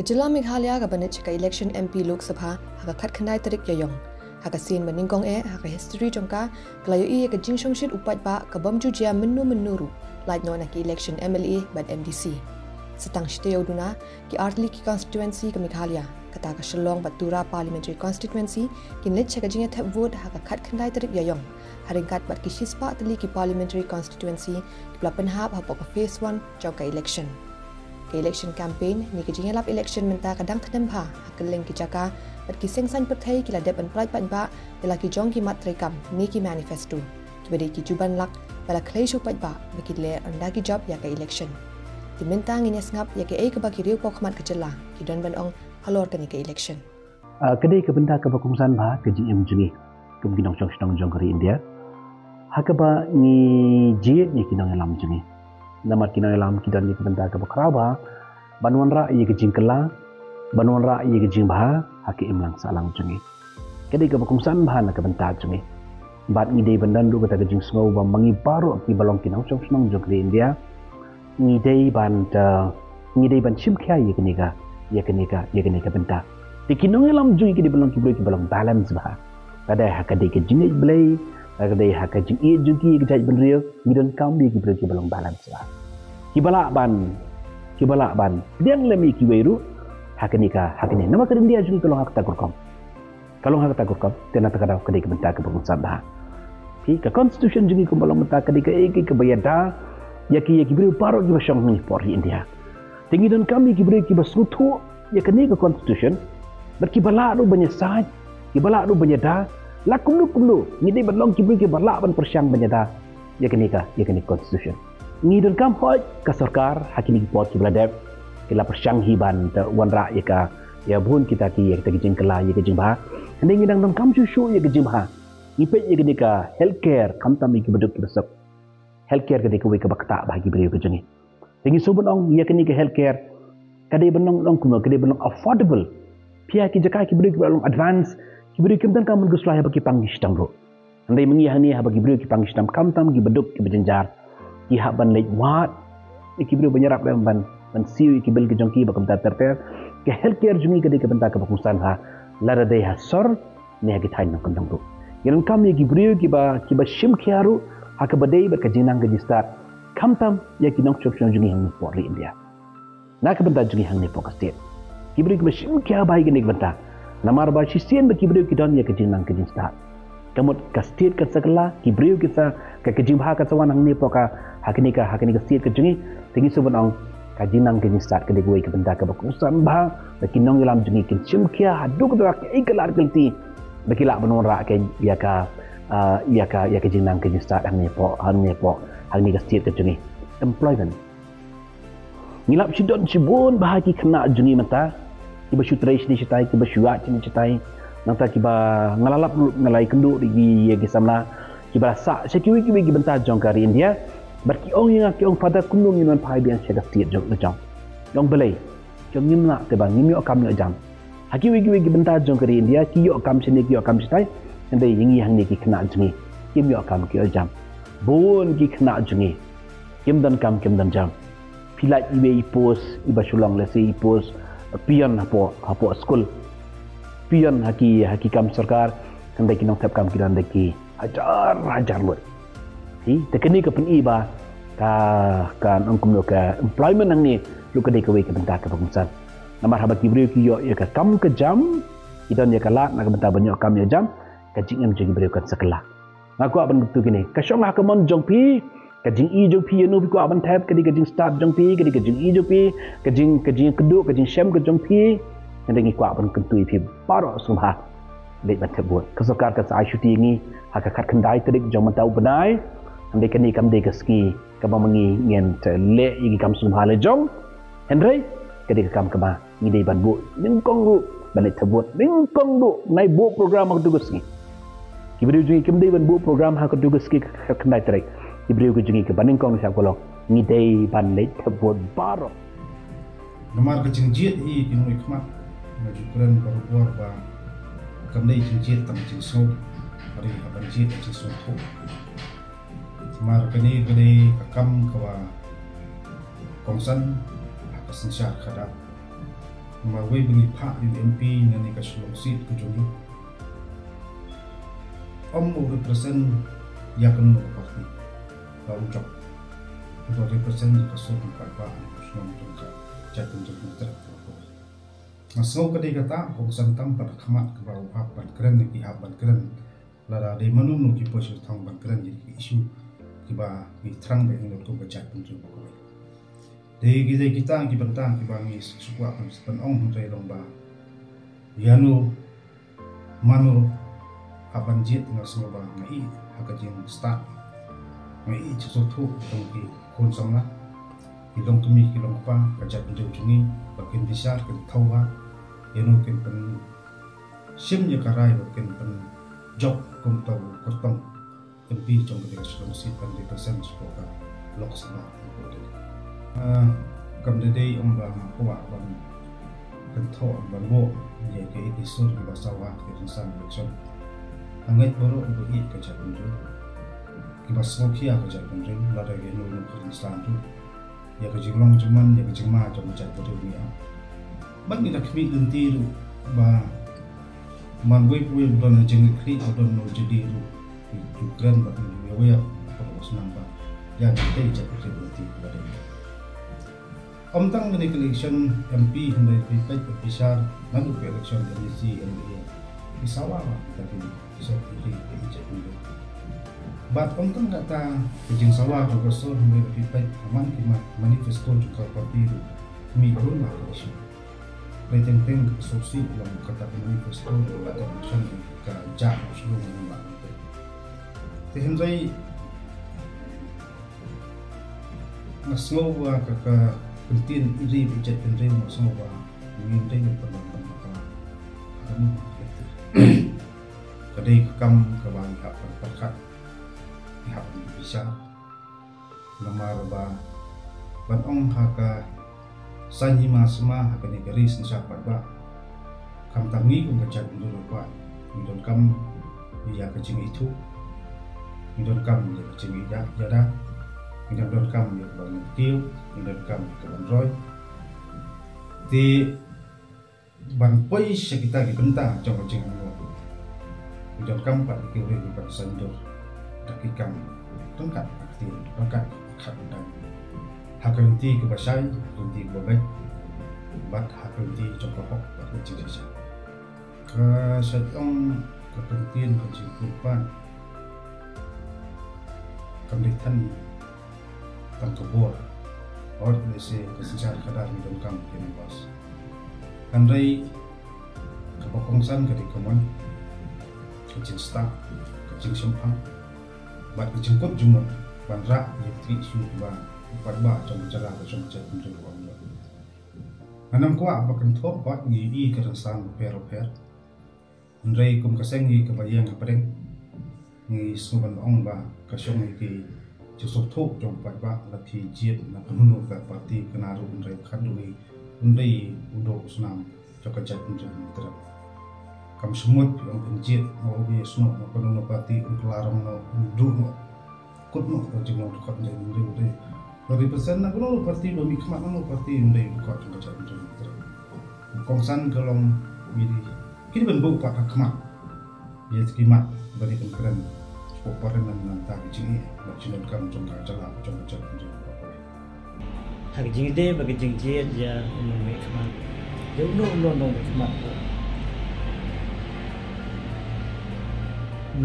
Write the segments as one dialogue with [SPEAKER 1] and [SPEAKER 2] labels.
[SPEAKER 1] Kejela Meghalaya ka banit chika election MP Lok Sabha haka khat khandai tarik yayong. Haka sin baning kong e haka history jongka kalayo i ka jingshong shit upat ba ka bom ju jia menu menuru like no na ki election MLA bad MDC. Setang shite yoduna ki artli ki constituency ka Meghalaya kata ka Shillong Batura Parliamentary Constituency kin lit chaka jinga thap vote haka khat khandai tarik yayong. Haring kat bat ki shispa tali ki Parliamentary Constituency ki pelapan hap hapok ka phase 1 jongka election ke election campaign ni ke jingalap election menta kadang tadam pha hakeleng ki jaka bat ki sengsan pathai ki la depan pride pan ba dela ki jong ki mat trekam ni ki manifesto. Ki bade ki juban lak bala klei shu pat ba ki le anda ki job ya ke election. Ti menta ngi nes ngap ya ke e ka ba ki riu pok mat ke jela ki don ban ong halor ka ni ke election.
[SPEAKER 2] Kedai ke benda ke bakungsan ba ke jim jungi kum ginong chong chong jong kari india. Hakaba ni jie ni kinong lam jungi nama kina lam kita ni kebenta ke bakraba banuan ra ye ke jingkela. Banuan ra ye ke jingba haki imlang salang jungi kedi ke bakumsan bahan na kebenta jungi bat ni dei bandan du ke jing sngau ba mangi baru ki balong kina chong jong kri india. Ni dei ban ta ni dei ban chim kya ye nika ye nika ye nika benta ti kinong lam jungi ke di balong ki balong balance ba kada hakade ke jingai blai Lagi dia hak kajing ia juga kita jadi benar. Kita kam dia kita kita belum balance lah. Kita balak ban, kita balak ban. Dia yang lemi kita itu hak ni kah hak ni. Nama kerja dia juga kalau hak tak kurkam. Kalau hak tak kurkam, dia nak kata kerja kita bentak ke pengusaha dah. Ki ke constitution juga kita belum bentak kerja ke iki ke bayada. Ya ki ya ki beri paru kita syang ni por India. Tinggi dan kami kita beri kita sutu ya ke constitution. Berkibalak tu banyak sah. Kibalak tu banyak dah lakum lu kumlu ni di belong ki bagi berlak ban persyang banyada ya kini ka ya kini constitution ni dan kam hoj ka sarkar hakini ki pot ki bladep ki la persyang hiban ta wan ra ya ka ya bun kita ki ya kita kijing kala ya kijing ba hande ni dang dang kam chu shu ya kijing ba ni pe ya kini ka healthcare kam tam ki beduk besok. Healthcare kadi ko we ka bakta bagi beri ke jengi. Tingi subun ong ya kini ka healthcare. Kadi benong ong kuno kadi benong affordable. Pia ki jaka ki beri ki advance Kibri kim tan kam guslah ya bagi pangistam ro. Andai mengi hani ya bagi beri ki pangistam kam tam gi beduk ki bejenjar. Ki hak ban leit wat. Ki beri banyarap ban ban ban siu ki bel ki jongki bakam ta ter ter. Ke healthcare jungi ke de ke benta ke bakusan ha. Lara de ha sor ne ha ki thain nak kandang ro. Yang kam ye ki beri ki ba ki ba shim khiaru ha ke ba ka jinang ke jistat. Kam tam ya ki nong chok chok jungi hang por India. Nak ke benta jungi hang fokus state. Ki beri ki ba shim khia bai ke benta. Namar ba sisian ba kibriu ki don ya ke jinang ke jinsta. Kamut ka state ka sakla kibriu ki sa ka ke jingha ka sawan ang ni po ka hakini ka hakini ka state ka jingi tingi subon ang ka jinang ke jinsta ke de goi ke benda ka ba kusan ba ba kinong ilam jingi kin chim kia hadu ka ka ikalar kelti ba kila benon ra ke ya ka ya ka ya ke jinang ke jinsta ang ni po ang ni po ang ni ka state ka jingi employment. Ngilap si don si bon bahagi kena jungi mata kiba sutrai sini citai kiba syuat sini citai nanta kiba ngalalap ngalai kenduk di gi samla. Kiba sa sekiwi kiwi gi bentar jong kari india berki ong yang ki ong pada kunung yang pai bian sia tiet jong jong jong belai. Jong nim nak te bang? Nim yo kam yo jam. Haki wi gi gi bentar jong kari india ki yo kam sini ki yo kam citai ende yingi yang ni ki kena jengi kim yo kam ki jam. Bon ki kena jengi kim dan kam kim dan jam. Pilai ibe ipos iba sulong lesi ipos pion hapo hapo school pion haki haki kam sarkar kandai kinong tap kam kiran deki. Hajar hajar lo hi tekni ke iba ka kan ongkum lo ka employment nang ni lu ka dei ka we ka bentar ka pengsan namar haba kibri ki yo ya ka kam ke jam idon ya kala nak bentar banyak kam ya jam ka jing em jing bri ka sekala ngaku aban betu kini ka syong ha ka mon jong pi kajing i jong pi no ko aban tap kadi kajing start jong pi kadi kajing i jong pi kajing kajing kedu kajing shem ke jong pi nang ngi ko aban kentu pi paro sumha le ban te buat kasokar ka sai shuti ngi ha ka khat khandai tedik jong man tau benai ande kani kam de ka ski ka ba mangi ngen te le i kam sumha le jong henry kadi ka kam ka ba ngi de ban bu ning kong ru ban le te buat ning kong du nai bu program ak du ski. Kibri jungi kim de ban bu program ha ka du ski ka khandai tedik Ibriu ke jengi ke banding kong siap kolok ni dei ban le tebot baro.
[SPEAKER 3] Namar ke jengjit i inu ikmat na jukran baru buar ba kam dei jengjit tam jing so hari aban jit jing so to. Namar ke ni ke dei kam kawa. Kongsan apa sensya kada. Ma wei bengi pha yu MP na ni ka sit joni om mo represent ya kan mo parti ba u chok to represent ka so ni pa pa shlong jong ka cha tum jong ni tra ko ma so ka de ka ta ko san tam pa khamat ka ba u ha ban kren ni ki ha ban kren la da de manu no ki po shi thang ban kren ni ki issue ki ba ni trang be ni ko ba cha tum jong ko Dei kita kita ki bentang ki bangi sukwa kan sepen ong hon trai long ba. Yanu manu aban jit ngal semua ba ngai haka jin start. Ngai chu so thu tong ki kon som la. Ki long kemi ki long pa ka jat ndu chungi ba kin bisar kin thau ba. Kin pen sim ye ba kin pen job kum tau kotong. Tempi trong ka de si pan de percent ko ka lok sama ko cầm đến đây ông bà cô bạn bằng cần thọ bằng bộ về cái cái số cái bà sao hoa cái thằng sang được bà sao kia rồi là đây cái nồi nồi cái sang rồi ya chừng long chừng man ya cái chừng ma cho cái chạy bằng rồi vậy bắt người ta khi lên ti rồi bà man wei wei don chừng khi ở don nồi chỉ đi rồi cái keren bắt người wei ya kalau senang bah ya kita chạy bằng rồi ti là đây Om tang ni election MP hendak dipipai ke pisar nanti election NDC NDA di sawah lah tapi pilih ke ijat dulu. Bat om tang kata kejeng sawah ke gosor hendak dipipai aman kimat manifesto juga parti itu mi kurun lah election. Reteng teng ke sosi dalam kata manifesto wa kakak pentin iri bijet pentin mo sa mga ngintay ng panahon maka kami makakita. Kadai kam kabang kapan pakat ihapon bisa namara ba banong haka sanyi masma haka ni garis ni sapat ba kam tangi kung kacag dulu ba midon kam iya kacing itu midon kam iya kacing iya jada Kita welcome ya ke Bang Tiu, kita welcome ke Bang Roy. Di Bang Poi sekitar di bentang coba jangan lupa. Kita welcome Pak Tiu Tiu saja. Ke setong kepentingan kecukupan Kemudian kam to bor or ne se ke sinchar khadar mi dom kam ke bas kan rai ka bokong san ke dikomon ke chin sta ke chin simpang ba ke chin kot jumot ban ra ye tri su ba pat ba trong jala ke trong chat mi dom anam ko apa kan thop ba ni i ke ran san per per rai kum ka seng ni ke ba yang ka preng ni suban ong ba ka shong ni ki chỉ số thuốc trong bài bạc là thì chiết là phần nô cả party cái nào cũng rồi đuôi cũng đây cũng độ nam cho cái chất cũng như thế kam semut yang pencit mau bi sno mau kono no party un kelarang no du no kut no ko jeng no ko ndai ndai ndai dari persen na kono party do mi kmat no party ndai ko trong cái chất cũng rồi như thế kong san kalong miri kini ben bu ka kmat ya skimat bari kan keren Upare nan nan ta jingi ba chinon kam chong ka chala chong cha chong
[SPEAKER 4] hak jing de ba jing je ja no me kama de no no no kama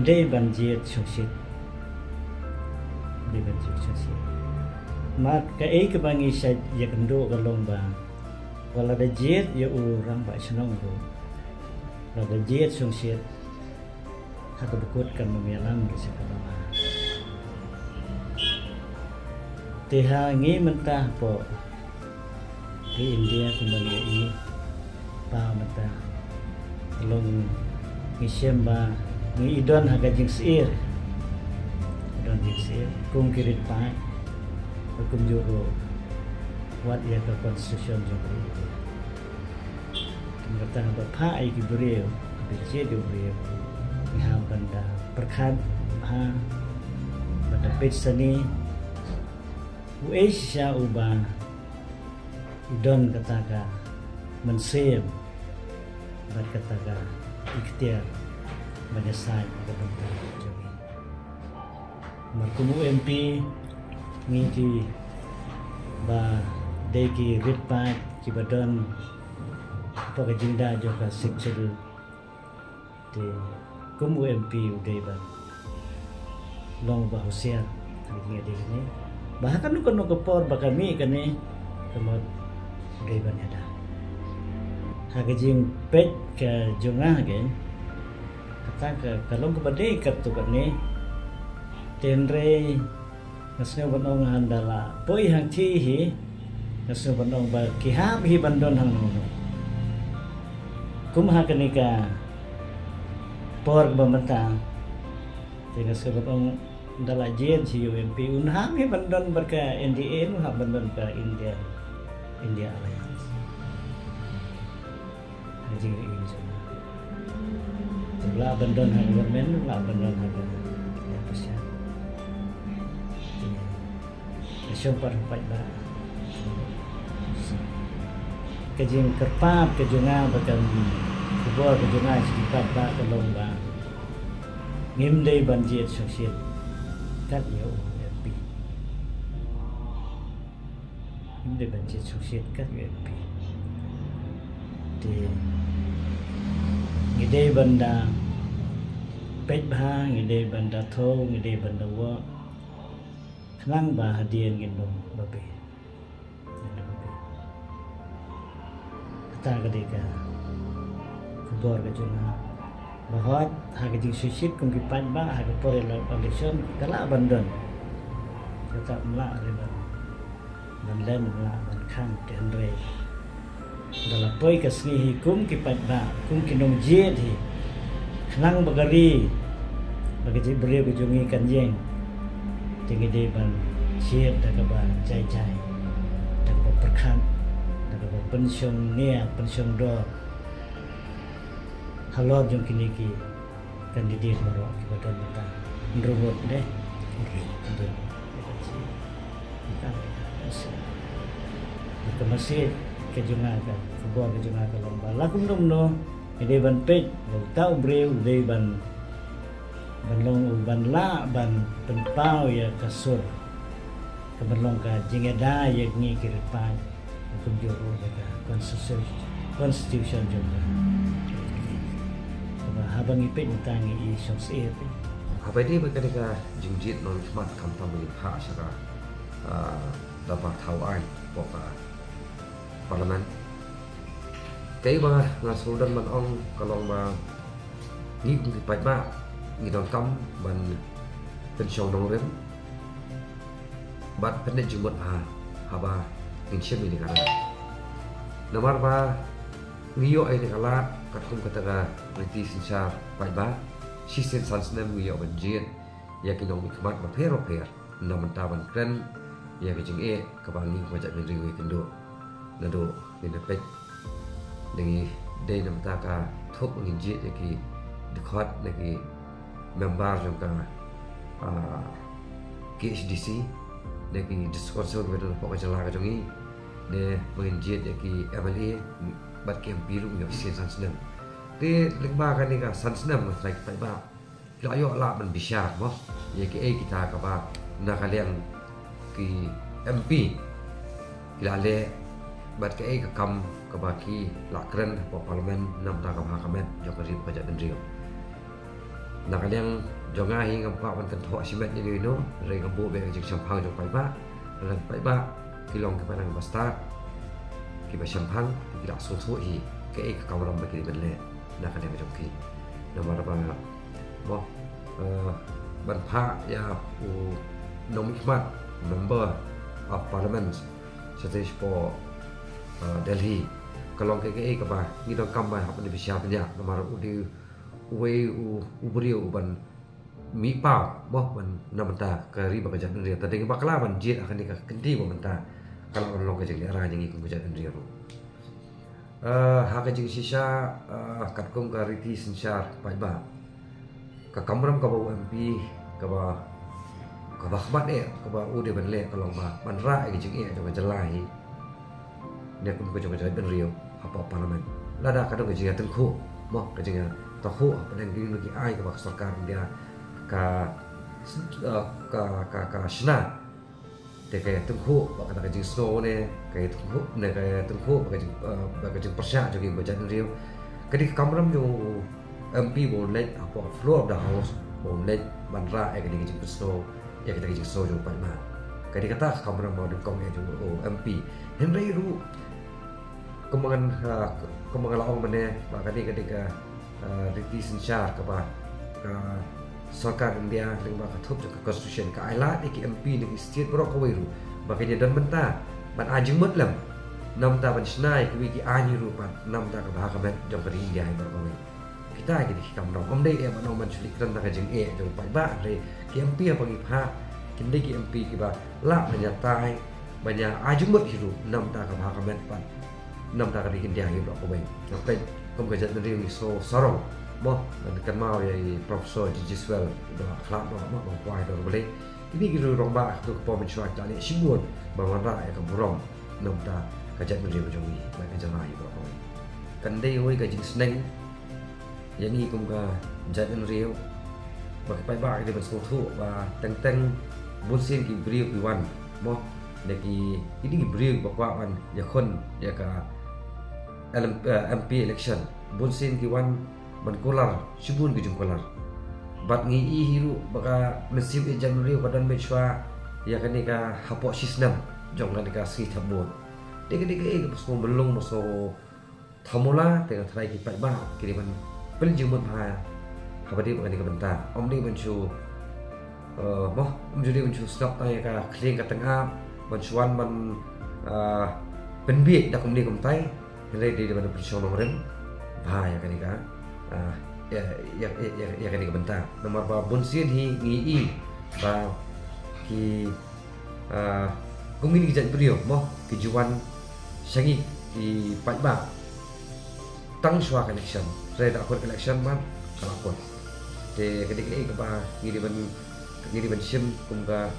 [SPEAKER 4] de ban je chong shit de ban je chong shit ma ka e ka bangi sa ya kendo ka lomba wala da je ya u rang ba chnong ro la da je chong shit Aku berkutkan memialam di sekolah. Tiha ngi mentah po. Di India kembali ini pa mentah. Long ngi semba ngi idon haga jing sir idon jing sir kung kirit pa hukum juro wat ya ke konstitusi juro Kata bapak ai kibriyo, kecil kibriyo, ha benda perkhat ha benda page seni. Uesha uba don kata ka mensem bat kata ga ikhtiar menyesai pada bentar jogi markumu MP ni ki ba deki ritpat ki badon pa jinda jo ka sikchul te kumu MP udai ba long ba husia ni ni. Bahkan nu kono kepor ba kami kani kemot udai ba ada. Hagajing pet ke jungah gen kata ke kalau ke badai kat tu kan ni tenre nasne banong handala poi hang thi hi nasne banong ba ki hi bandon hang no kum ha kanika por ba mata te nasne banong dala jen si UMP un ha hi bandon berka NDA nu ha bandon ka India India Alliance. Haji ini sana la bandon hang government la bandon hang ya pasya Asyong par pat ba kajing kerpap kajunga bakal kubur kajunga sekitar ba kalong ba ngim dei banjit soksit kat yo pi. Ngim dei banjit soksit kat yo pi. Di ngidei banda pet ba ngidei banda tho ngidei banda wa. Khnang ba hadien ngin nom ba be ta ga de ka kubor ga juna. Bahot ha ga jing susit kum ki pan ba ha ga pore la election kala bandon kata mla re ba dan len mla dan khang ten re dalam poi ka sni hi kum ki pat ba kum ki nong je thi khnang bagari bagi ji beri ku jungi kan jeng tinggi de ban chiet da ba chai chai da ka perkhan da ka pensiun nia pensiun do halo jung kini ki kandidat maro ki ba don ta robot de okay Kita masih kejungaga sebuah kejungaga lomba lakum dum no ide ban pet tau breu de ban ban long ban la ban pen pau ya kasur ke ban long ka jinga da ya ngi kir pa kum joro de ka constitution constitution juga ba habang ipet tangi i sos e
[SPEAKER 5] apa ini berkata jingjit non khmat kam tam ni pha sara dapat tahu ai poka parlimen cái ba là số đơn bằng ông kalau ba ni cũng phải ba ni don kam ban pension dong rem bat pendek jumat ha haba insya ini kana nomor ba ngiyo ay ni kala katum kataga british insya pai ba sisen sans nem ngiyo ban jin. Ya kinong mikmat ba pero per naman taban kren. Ya kijing e kabangi majak ni riwi kendo nado ni na pek dengan day nam ta ka thop ngin je de ki de khot de ki member jong ka a KHDC de ki discoursal bedo po ka jala ka jongi de ngin je de ki MLA bat ki MP lu ngi sen san snem de lengba ka ni ka san snem ngi like pai ba lo ayo la man bisha mo ye ki e kita ka ba MP le bat ke ai ka kam ka ba ki la kren po parlimen nam ta ka ba ka met jo ka ri pa ja den rio na ka yang jo nga hi ngam pa ban kan tho si met ni ni no re ka bo be ji cham phang jo pai ba ran pai ba ki long ka pa nang basta ki ba cham ki la so tho hi ke ai ka kam ram ba ki ben le na ka yang jo ki na ma ba mo ban pha ya u nomikmat member of parliament satish po uh, Delhi kalau ke ke ke ba ni dong kam ba hap ni bi siap nya nomor u di we u u bri u ban mi pa bo ban na ban ta ka ri ba ka jan ri ta ding ba kala ban jit akan ka kendi ba ban ta kalau on long ke jeng ra jeng ku jan ri ru uh, ha jeng sisa uh, kat kum ka ri ti sinsar pa ba ka kamram ka ba MP ka ba ka ba khmat e ka ba u de ban le ka long ba ban ra ke jeng e ka jalai ne kum ko jo ka ben rio apa parlemen lada kadang kejinga tengku mo kejinga tahu apa yang gini lagi? Ai ke bak sarkar dia. Ka ka ka ka shna te kaya tengku bak kata kejing snow ne kaya tengku ne kaya tengku bak kejing bak kejing persya jogi bajan riu kedik kamram jo MP bon let apa floor of the house bon let bandra e kedik kejing snow ya kita kejing snow jo pai ma kedik kata kamram mau dengkong e jo MP Henry ru kembangan uh, kembangan laong mana pak kadi ketika uh, Riti Sensyar ke pak uh, Sarkar India yang pak ketup juga constitution ke Ayla di MP di state berok kau itu makanya dan benta ban ajeng mutlam nam ta ban snai ke wiki ani rupa nam ta ke bahaka met jom ke India yang berok kau kita lagi di kam dong om dei ya ban om ban sulit kan tak jeng e jom pak ba re ke MP apa ngi pa kinde ki MP ki ba la banyak tai ajeng mut hiru. Nam ta ke bahaka met pan nam ta kali India hi blok ko Oke, kom ka jat ni so sarong mo kan mau ya profesor Jiswell do khlap do mo ko ai do bele ini gitu rong ba tu po min shwak tali simun ba wan ra ya ka burom nam ta ka jat ni ri jong ni ba ka jama hi blok ko kan dei oi ka jing sneng ya ni kom ka jat ni ri ba ka pai ba ka de so thu ba teng teng bun sin ki bri ki wan mo lagi ini ki bri ba kwa wan ya khon ya ka MP uh, election. Bun sin ki wan man kolar shibun ki jung kolar. Bat ngi i hiru baka mesim e januari badan me chwa ya kan ka hapo sisnam jong kan ka si thabon de ke de ke ke so belung so thamula te ka thrai ki pai ba ki man pel jung mun ha ha ba de ba ni ka benta om ni ban chu uh mo om ju de ban chu stop ta ya ka kling ka tengah. Ban chuan man uh penbiet dak om ni kum tai Nilai di depan persyon nomorin Bahaya kan ika uh, Ya ya ya ya kan ika bentar Nomor ba bunsin hi ngi i Ba ki uh, Kung ini kijat beriyo Mo kijuan Syangi ki pat ba. Tang shua collection Saya tak kuat collection man Kalau kuat. Di ketika ini kepa Ngi depan Ngi depan sim Kum ka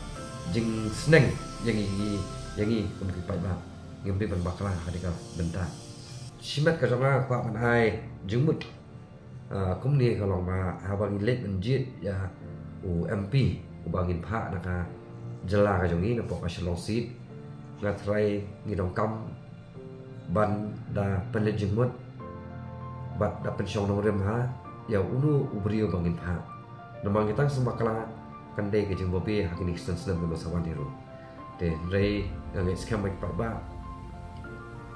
[SPEAKER 5] Jing seneng Yang ini Yang ini Kum ki pat ba. Ngi depan bakla Ketika bentar shimat ka jonga kwa man ai jungmut uh, kumni ka long ma ha bang let man jit ya u mp u bangin pha na ka jala ka jongi na pok ka shalong sit na trai ngi dong kam ban da pen jungmut bat da pen shong no rem ha ya unu u brio bangin pha na mang kitang sumakla kan dei ke jung bobi ha kini stan stan no sawan diru de rei ngai skam ba ba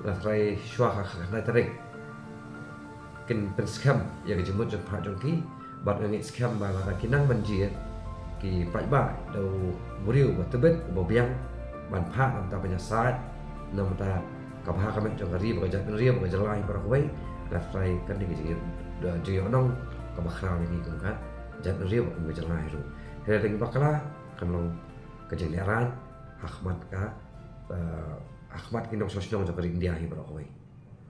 [SPEAKER 5] la trai shwa kha kha na tarik kin pen skam ya ke jemut jot pha jong ki bat ngi skam ba la kinang ban ji ki pai ba do muriu ba tebet bo biang ban pha nam ta panya sat nam ta ka pha ka met jong ri ba jat ri ba jalai ba ko la trai kan ni ji do ji onong ka ba khra ni kum ka jat ri ba ba jalai ru he ring ba kala kan long ka jeng ran Ahmad ka Ahmad kinong sosnong sa karing diyahe para ko